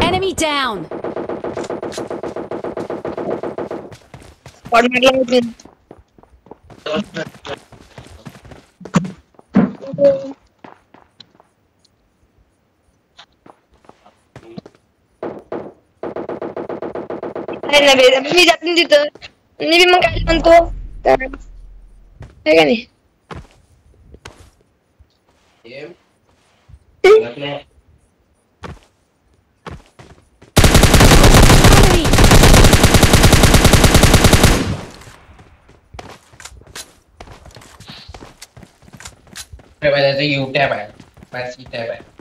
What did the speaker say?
Enemy down! One more नाही नाही बे मी जात नाही तिथं मी बी मग काय म्हणतो काय का नाही Bây giờ sẽ dùng tab bạn, bạn sẽ tab bạn.